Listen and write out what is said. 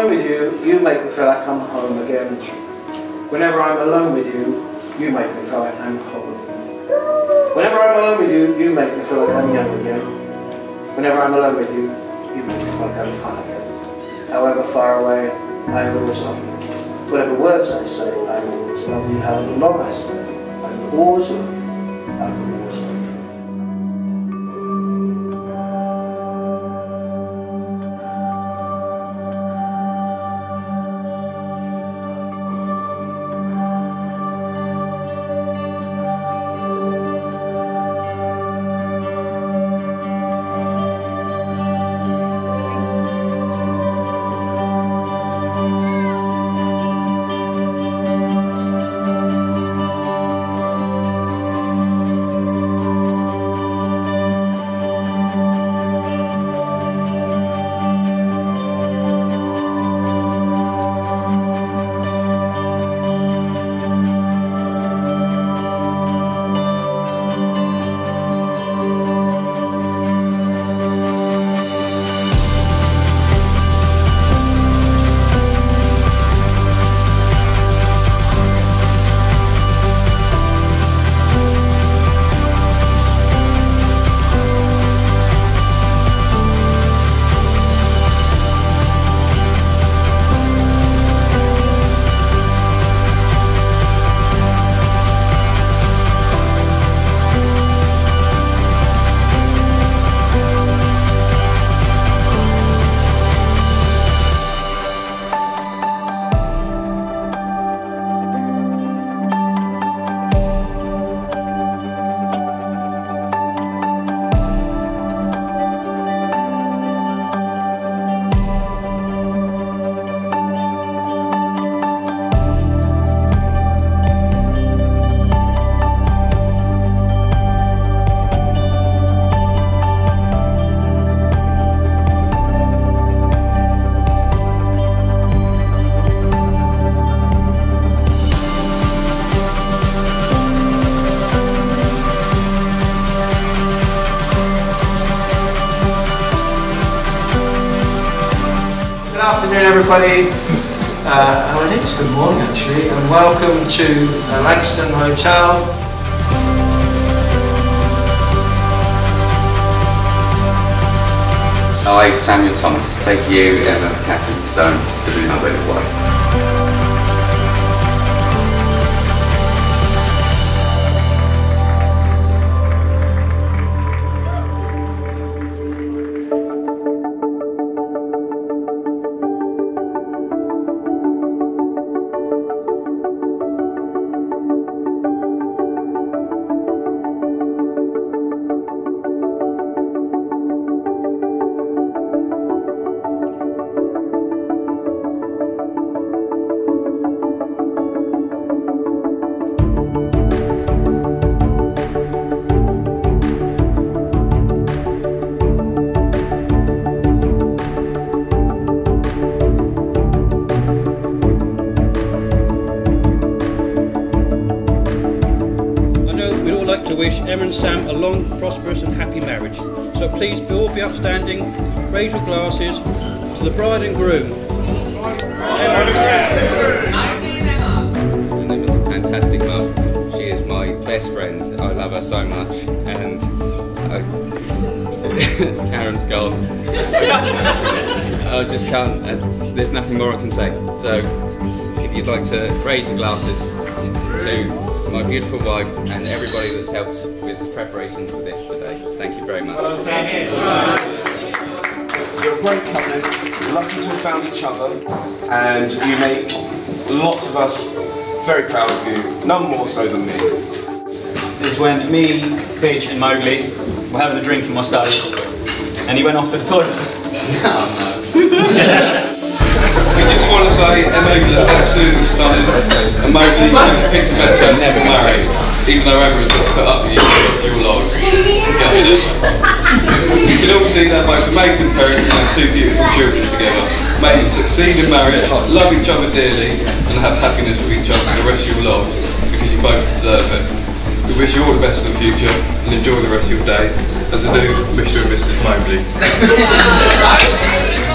alone with you, you make me feel like I'm home again. Whenever I'm alone with you, you make me feel like I'm home. Whenever I'm alone with you, you make me feel like I'm young again. Whenever I'm alone with you, you make me feel like I'm fun again. However far away, I will always love you. Whatever words I say, I will always love you. However long I stay, I will always love you. I will always love you. Everybody. Uh, good morning, actually, and welcome to the Langston Hotel. I, Samuel Thomas, take you, Emma Catherine Stone, wish Emma and Sam a long, prosperous and happy marriage. So please all be upstanding, raise your glasses to the bride and groom. And Emma's a fantastic mum. She is my best friend. I love her so much. And I, Karen's gone. I just can't, uh, there's nothing more I can say. So if you'd like to raise your glasses to my beautiful wife and everybody that's helped with the preparations for this today. Thank you very much. You're a great couple, lucky to have found each other, and you make lots of us very proud of you, none more so than me. is when me, Pidge and Mowgli were having a drink in my study and he went off to the toilet. We just want to say Emma is absolutely stunning and you picked the best one never married even though Emma has got put up with you your life. You can all see they're both amazing parents and two beautiful children together. May you succeed in marriage, love each other dearly and have happiness with each other for the rest of your lives because you both deserve it. We wish you all the best in the future and enjoy the rest of your day as a new Mr. and Mrs. Mowgli.